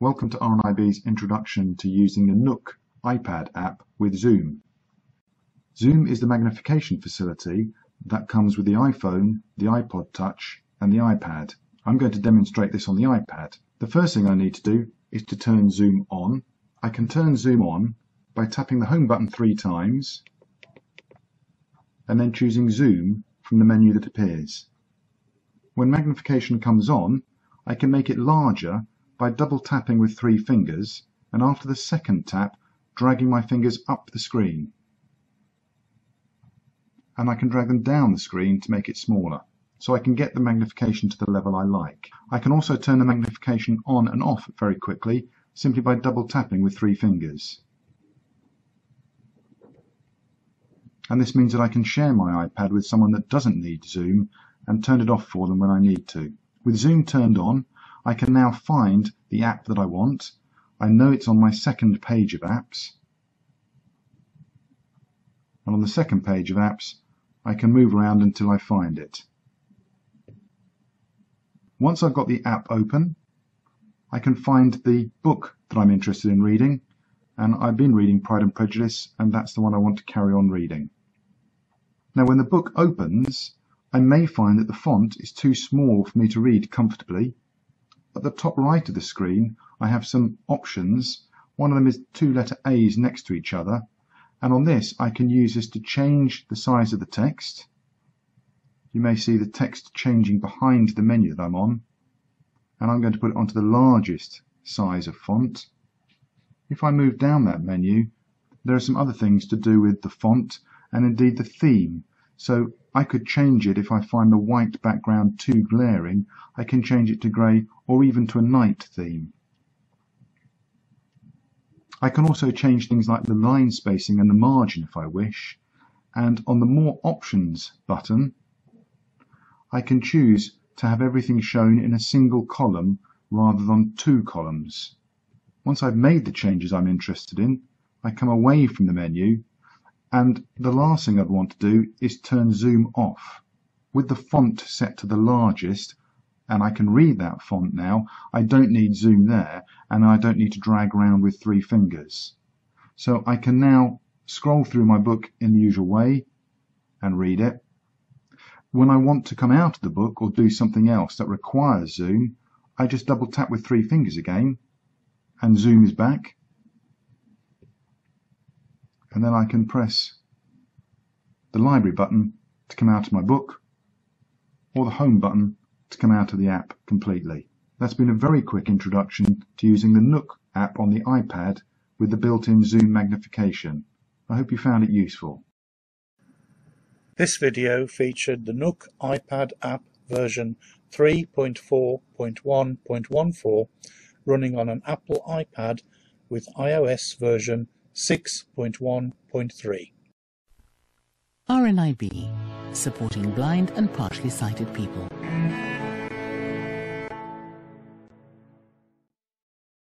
Welcome to RNIB's introduction to using the Nook iPad app with Zoom. Zoom is the magnification facility that comes with the iPhone, the iPod Touch and the iPad. I'm going to demonstrate this on the iPad. The first thing I need to do is to turn Zoom on. I can turn Zoom on by tapping the home button three times and then choosing Zoom from the menu that appears. When magnification comes on, I can make it larger by double tapping with three fingers and after the second tap dragging my fingers up the screen. And I can drag them down the screen to make it smaller so I can get the magnification to the level I like. I can also turn the magnification on and off very quickly simply by double tapping with three fingers. And this means that I can share my iPad with someone that doesn't need Zoom and turn it off for them when I need to. With Zoom turned on, I can now find the app that I want. I know it's on my second page of apps. And on the second page of apps, I can move around until I find it. Once I've got the app open, I can find the book that I'm interested in reading, and I've been reading Pride and Prejudice, and that's the one I want to carry on reading. Now, when the book opens, I may find that the font is too small for me to read comfortably, at the top right of the screen I have some options. One of them is two letter A's next to each other and on this I can use this to change the size of the text. You may see the text changing behind the menu that I'm on and I'm going to put it onto the largest size of font. If I move down that menu there are some other things to do with the font and indeed the theme so I could change it if I find the white background too glaring. I can change it to grey or even to a night theme. I can also change things like the line spacing and the margin if I wish. And on the More Options button, I can choose to have everything shown in a single column rather than two columns. Once I've made the changes I'm interested in, I come away from the menu and the last thing I'd want to do is turn zoom off. With the font set to the largest, and I can read that font now, I don't need zoom there, and I don't need to drag around with three fingers. So I can now scroll through my book in the usual way and read it. When I want to come out of the book or do something else that requires zoom, I just double tap with three fingers again, and zoom is back and then I can press the library button to come out of my book or the home button to come out of the app completely. That's been a very quick introduction to using the Nook app on the iPad with the built-in zoom magnification. I hope you found it useful. This video featured the Nook iPad app version 3.4.1.14 running on an Apple iPad with iOS version 6.1.3 RNIB, supporting blind and partially sighted people.